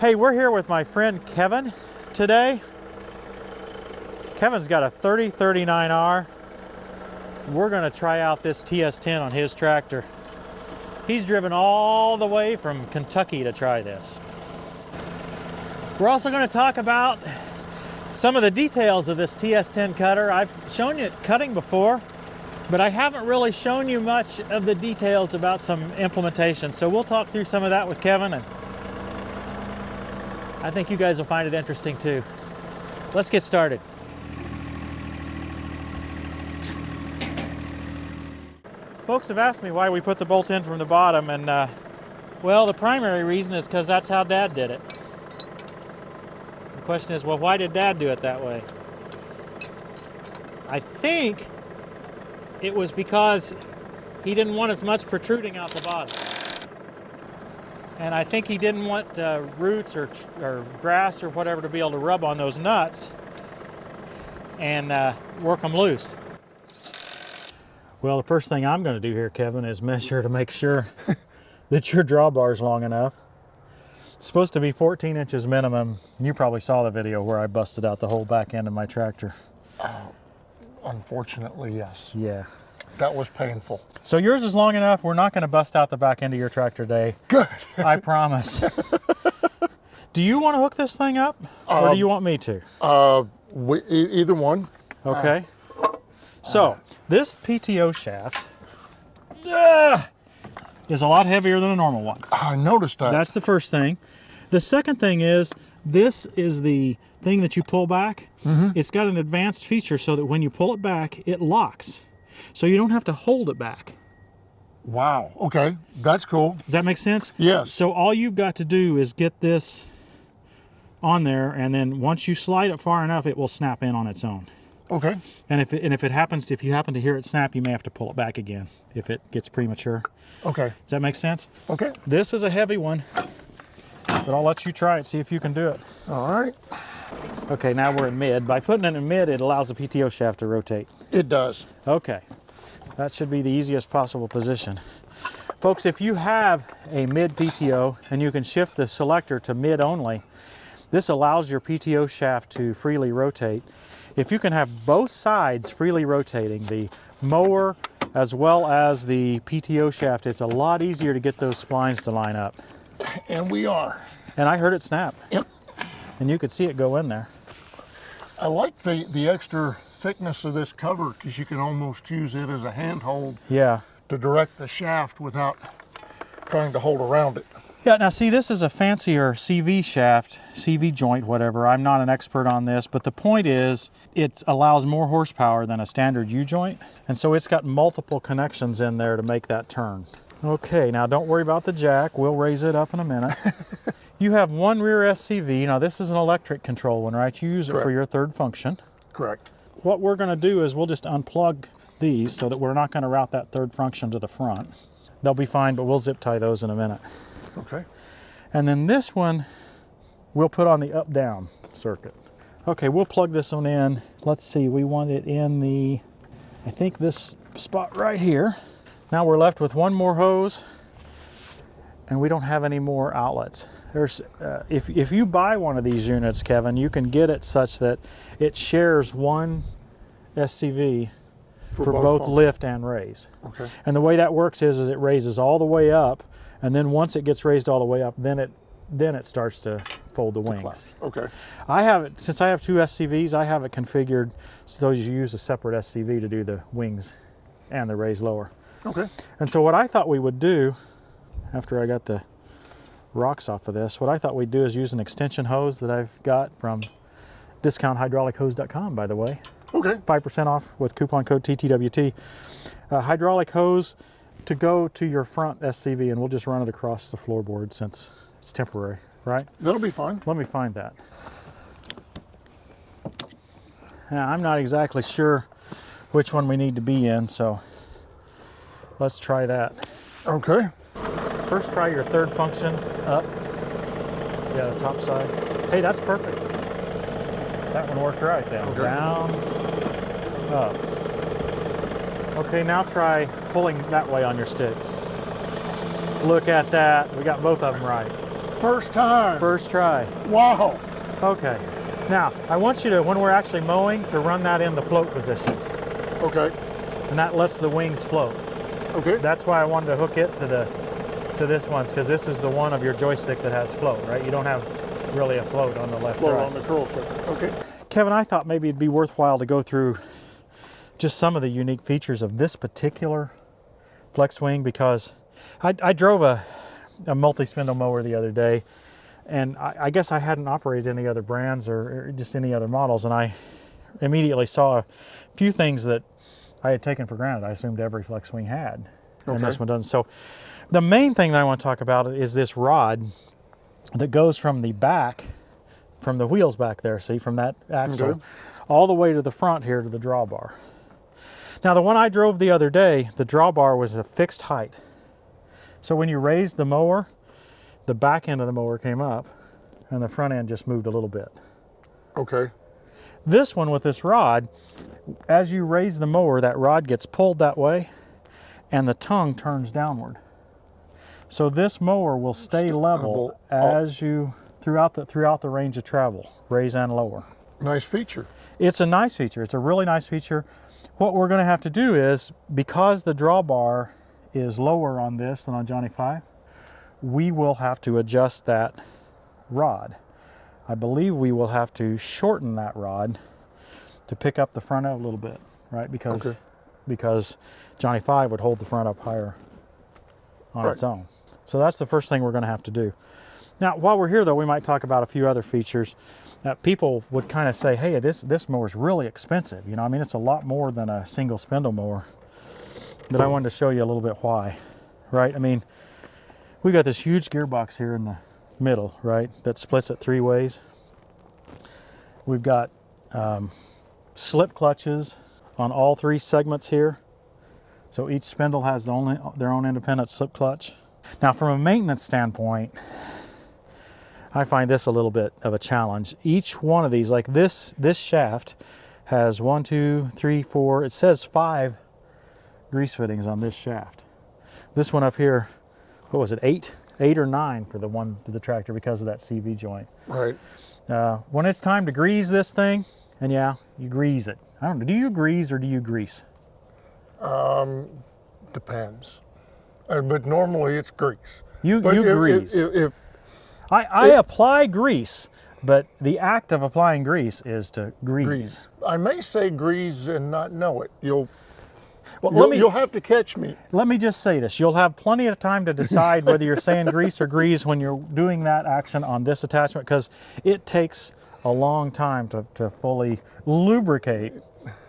Hey, we're here with my friend Kevin today. Kevin's got a 3039R. We're gonna try out this TS10 on his tractor. He's driven all the way from Kentucky to try this. We're also gonna talk about some of the details of this TS10 cutter. I've shown you cutting before, but I haven't really shown you much of the details about some implementation. So we'll talk through some of that with Kevin and I think you guys will find it interesting too. Let's get started. Folks have asked me why we put the bolt in from the bottom and uh, well, the primary reason is because that's how Dad did it. The question is, well, why did Dad do it that way? I think it was because he didn't want as much protruding out the bottom. And I think he didn't want uh, roots or, or grass or whatever to be able to rub on those nuts and uh, work them loose. Well, the first thing I'm going to do here, Kevin, is measure to make sure that your drawbar is long enough. It's supposed to be 14 inches minimum. And you probably saw the video where I busted out the whole back end of my tractor. Unfortunately, yes. Yeah. That was painful. So yours is long enough. We're not going to bust out the back end of your tractor today. Good. I promise. do you want to hook this thing up, or do you want me to? Uh, we, e- either one. Okay. So this PTO shaft uh, is a lot heavier than a normal one. I noticed that. That's the first thing. The second thing is this is the thing that you pull back. It's got an advanced feature so that when you pull it back, it locks. So you don't have to hold it back. wow. Okay. That's cool. Does that make sense? Yes. So all you've got to do is get this on there, and then once you slide it far enough, it will snap in on its own. Okay. And if it, and if it happens, if you happen to hear it snap, you may have to pull it back again if it gets premature. Okay. Does that make sense? Okay. This is a heavy one, but I'll let you try it, see if you can do it. All right. Okay, now we're in mid. By putting it in mid, it allows the PTO shaft to rotate. It does. Okay, that should be the easiest possible position. Folks, if you have a mid PTO and you can shift the selector to mid only, this allows your PTO shaft to freely rotate. If you can have both sides freely rotating, the mower as well as the PTO shaft, it's a lot easier to get those splines to line up. And we are. And I heard it snap, Yep. and you could see it go in there. I like the, the extra thickness of this cover because you can almost use it as a handhold Yeah. to direct the shaft without trying to hold around it. Yeah, now see, this is a fancier CV shaft, CV joint, whatever. I'm not an expert on this, but the point is it allows more horsepower than a standard U joint. And so it's got multiple connections in there to make that turn. Okay, now don't worry about the jack. We'll raise it up in a minute. you have one rear SCV. Now this is an electric control one, right? You use it for your third function. Correct. What we're gonna do is we'll just unplug these so that we're not gonna route that third function to the front. They'll be fine, but we'll zip tie those in a minute. Okay. And then this one we'll put on the up down circuit. Okay, we'll plug this one in. Let's see, we want it in the, I think this spot right here. Now we're left with one more hose and we don't have any more outlets. There's, uh, if, if you buy one of these units, Kevin, you can get it such that it shares one SCV for, both both, lift and raise. Okay. And the way that works is, is it raises all the way up, and then once it gets raised all the way up, then it then it starts to fold the wings. Okay. I have it since I have two SCVs. I have it configured so you use a separate SCV to do the wings and the raise lower. Okay. And so what I thought we would do, after I got the rocks off of this, what I thought we'd do is use an extension hose that I've got from discounthydraulichose.com, by the way. Okay. 5% off with coupon code TTWT. Uh, hydraulic hose to go to your front SCV, and we'll just run it across the floorboard since it's temporary, right? That'll be fine. Let me find that. Now, I'm not exactly sure which one we need to be in, so let's try that. Okay. First, try your third function up. Yeah, the top side. Hey, that's perfect. That one worked right then. Okay. Down, up. Okay, now try pulling that way on your stick. Look at that. We got both of them right. First time. First try. Wow. Okay. Now, I want you to, when we're actually mowing, to run that in the float position. Okay. And that lets the wings float. Okay. That's why I wanted to hook it to the to this one, because this is the one of your joystick that has float, right? You don't have really a float on the left Float right. on the curl set. Okay. Kevin, I thought maybe it'd be worthwhile to go through just some of the unique features of this particular flex wing because I, I drove a, a multi-spindle mower the other day and I, I guess I hadn't operated any other brands or, or just any other models and I immediately saw a few things that I had taken for granted. I assumed every flex wing had and this one doesn't. So the main thing that I want to talk about is this rod that goes from the back, from the wheels back there, see, from that axle, Okay. all the way to the front here to the drawbar. Now, the one I drove the other day, the drawbar was a fixed height. So when you raised the mower, the back end of the mower came up and the front end just moved a little bit. Okay. This one with this rod, as you raise the mower, that rod gets pulled that way and the tongue turns downward. So this mower will stay level. Oh. as you throughout the throughout the range of travel, raise and lower. Nice feature. It's a nice feature. It's a really nice feature. What we're going to have to do is because the drawbar is lower on this than on Johnny 5, we will have to adjust that rod. I believe we will have to shorten that rod to pick up the front end a little bit, right? Because Okay. because Johnny 5 would hold the front up higher on its own. So that's the first thing we're going to have to do. Now, while we're here, though, we might talk about a few other features. People would kind of say, "Hey, this this mower is really expensive." You know, I mean, it's a lot more than a single spindle mower. But I wanted to show you a little bit why, right? I mean, we got this huge gearbox here in the middle, right, that splits it three ways. We've got um, slip clutches on all three segments here. So each spindle has their own, their own independent slip clutch. Now, from a maintenance standpoint, I find this a little bit of a challenge. Each one of these, like this, this shaft has one, two, three, four. It says five grease fittings on this shaft. This one up here, what was it, eight, eight or nine for the one to the tractor because of that CV joint. Right. Uh, when it's time to grease this thing, and yeah, you grease it. I don't know. Do you grease or do you grease? Um, Depends. Uh, but normally it's grease. You But you if, grease. If, if, I, I apply grease, but the act of applying grease is to grease. grease, I may say grease and not know it. You'll Well, you'll, let me you'll have to catch me. let me just say this: you'll have plenty of time to decide whether you're saying grease or grease when you're doing that action on this attachment, because it takes a long time to, to fully lubricate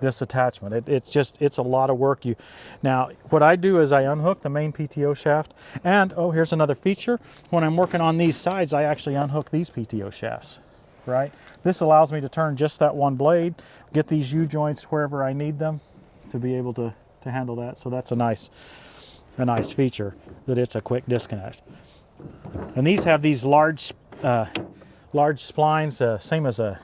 this attachment. It, it's just it's a lot of work. You now what I do is I unhook the main PTO shaft, and oh, here's another feature. When I'm working on these sides, I actually unhook these PTO shafts. Right. This allows me to turn just that one blade, get these U joints wherever I need them, to be able to to handle that. So that's a nice a nice feature that it's a quick disconnect. And these have these large uh, large splines, uh, same as a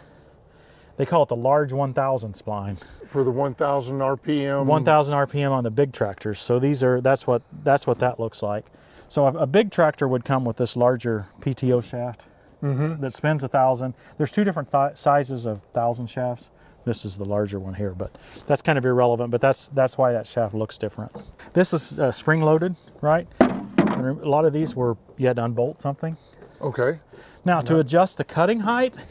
they call it the large 1000 spline. For the 1,000 RPM. 1000 RPM on the big tractors. So these are that's what that's what that looks like. So a, a big tractor would come with this larger PTO shaft that spins a thousand. There's two different th- sizes of thousand shafts. This is the larger one here, but that's kind of irrelevant. But that's that's why that shaft looks different. This is uh, spring loaded, right? And a lot of these were you had to unbolt something. Okay. Now to adjust the cutting height,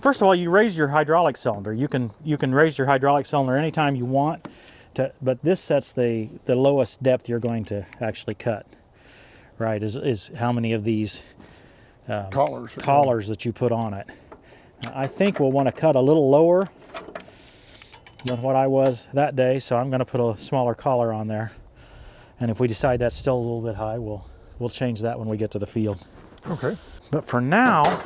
first of all, you raise your hydraulic cylinder. You can you can raise your hydraulic cylinder anytime you want, to, but this sets the the lowest depth you're going to actually cut. Right? Is is how many of these um, Collars. collars that you put on it. I think we'll want to cut a little lower than what I was that day, so I'm going to put a smaller collar on there. And if we decide that's still a little bit high, we'll we'll change that when we get to the field. Okay. But for now,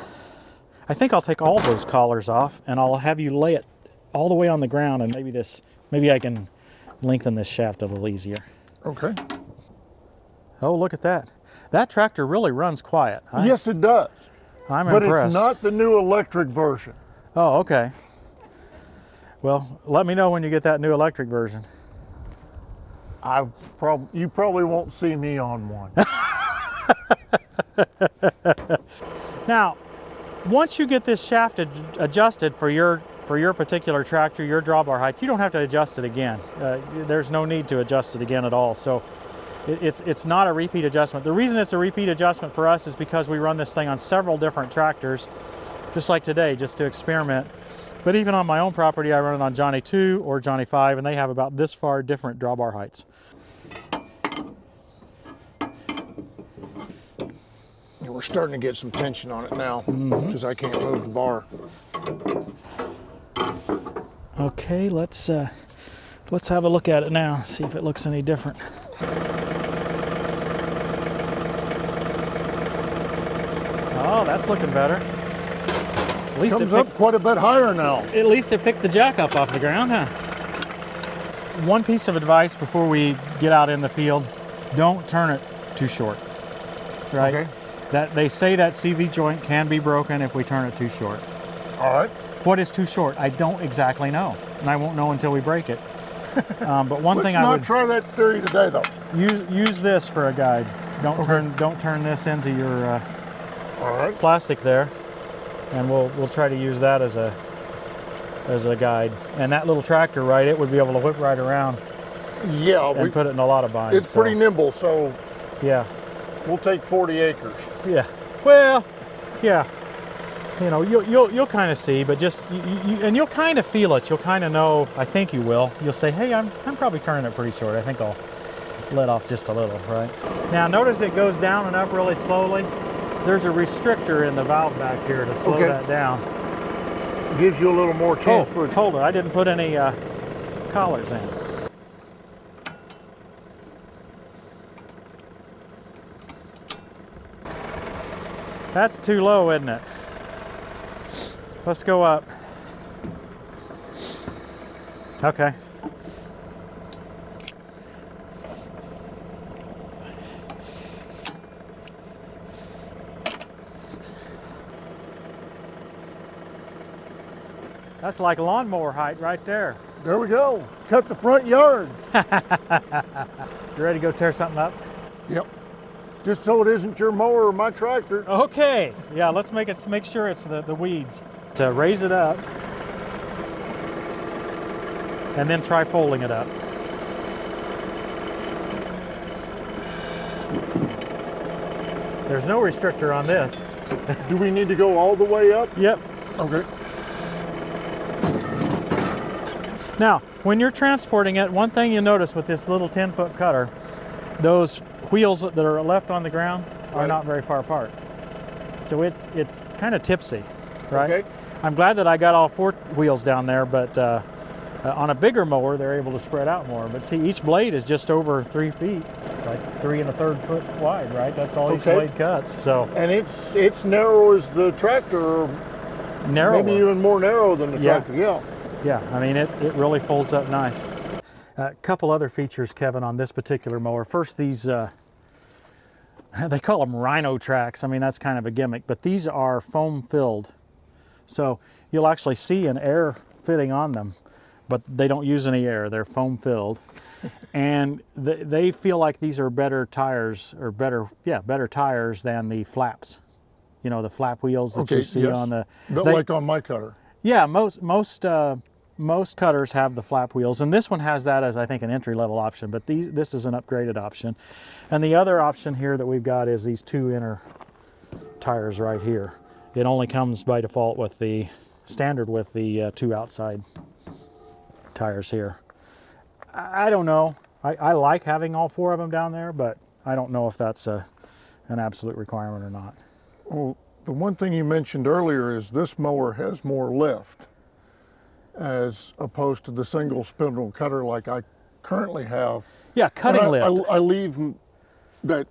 I think I'll take all those collars off and I'll have you lay it all the way on the ground and maybe this maybe I can lengthen this shaft a little easier. Okay. Oh, look at that. That tractor really runs quiet. I, yes, it does. I'm But impressed. But it's not the new electric version. Oh, okay. Well, let me know when you get that new electric version. I prob- you probably won't see me on one. Now, once you get this shaft ad- adjusted for your for your particular tractor, your drawbar height, you don't have to adjust it again. Uh, there's no need to adjust it again at all. So it, it's it's not a repeat adjustment. The reason it's a repeat adjustment for us is because we run this thing on several different tractors, just like today, just to experiment. But even on my own property, I run it on Johnny 2 or Johnny 5, and they have about this far different drawbar heights. Yeah, We're starting to get some tension on it now because I can't move the bar. Okay, let's uh, let's have a look at it now. See if it looks any different. Oh, that's looking better. At least Comes it up picked, quite a bit higher now. at least it picked the jack up off the ground, huh? One piece of advice before we get out in the field: don't turn it too short. Right? Okay. That they say that CV joint can be broken if we turn it too short. All right. What is too short? I don't exactly know, and I won't know until we break it. Um, but one Let's thing I not would try that theory today, though. use use this for a guide. Don't Okay. turn don't turn this into your uh, All right. plastic there, and we'll we'll try to use that as a as a guide. And that little tractor, right? It would be able to whip right around Yeah, and we, put it in a lot of binds. it's pretty nimble, so Yeah, we'll take 40 acres. Yeah. Well, yeah. You know, you'll you'll, you'll kind of see, but just you, you, and you'll kind of feel it. You'll kind of know. I think you will. You'll say, "Hey, I'm I'm probably turning it pretty short. I think I'll let off just a little." Right now, notice it goes down and up really slowly. There's a restrictor in the valve back here to slow Okay. that down. Gives you a little more Oh, chance for hold it! I didn't put any uh, collars in. That's too low, isn't it? Let's go up. Okay. That's like lawnmower height right there. There we go. Cut the front yard. You ready to go tear something up? Yep. Just so it isn't your mower or my tractor. Okay. Yeah, let's make it make sure it's the, the weeds. To raise it up and then try folding it up. There's no restrictor on this. Do we need to go all the way up? Yep. Okay. Now, when you're transporting it, one thing you notice with this little 10 foot cutter, those wheels that are left on the ground are Right. not very far apart. So it's it's kind of tipsy, right? Okay. I'm glad that I got all four wheels down there, but uh, uh, on a bigger mower, they're able to spread out more. But see, each blade is just over three feet, like three and a third foot wide, right? That's all each blade cuts. So And it's it's narrow as the tractor, narrow. maybe even more narrow than the Yeah. tractor. Yeah. Yeah, I mean, it, it really folds up nice. A couple other features, Kevin, on this particular mower. First, these, uh, they call them rhino tracks. I mean, that's kind of a gimmick, but these are foam filled. So you'll actually see an air fitting on them, but they don't use any air. They're foam filled. and th- they feel like these are better tires, or better, yeah, better tires than the flaps. You know, the flap wheels that Okay. you see yes. on the. But they- like on my cutter. yeah, most most uh, most cutters have the flap wheels, and this one has that as I think an entry level option. But these this is an upgraded option, and the other option here that we've got is these two inner tires right here. It only comes by default with the standard with the uh, two outside tires here. I, I don't know. I, I like having all four of them down there, but I don't know if that's a, an absolute requirement or not. Well, the one thing you mentioned earlier is this mower has more lift as opposed to the single spindle cutter like I currently have. Yeah, cutting I, lift. I, I leave that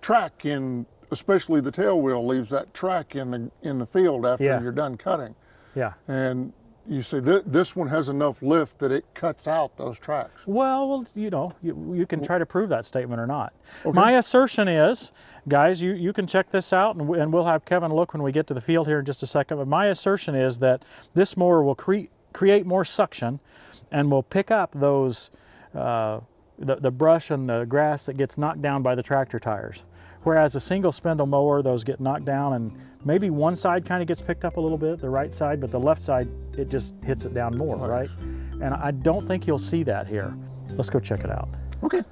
track in, especially the tail wheel leaves that track in the in the field after Yeah. you're done cutting. yeah. And you see, th- this one has enough lift that it cuts out those tracks. Well, well, you know, you, you can try to prove that statement or not. My assertion is, guys, you, you can check this out, and, we, and we'll have Kevin look when we get to the field here in just a second. But my assertion is that this mower will cre- create more suction and will pick up those, uh, the, the brush and the grass that gets knocked down by the tractor tires. Whereas a single spindle mower, those get knocked down and maybe one side kind of gets picked up a little bit, the right side, but the left side, it just hits it down more, right? And I don't think you'll see that here. Let's go check it out. Okay.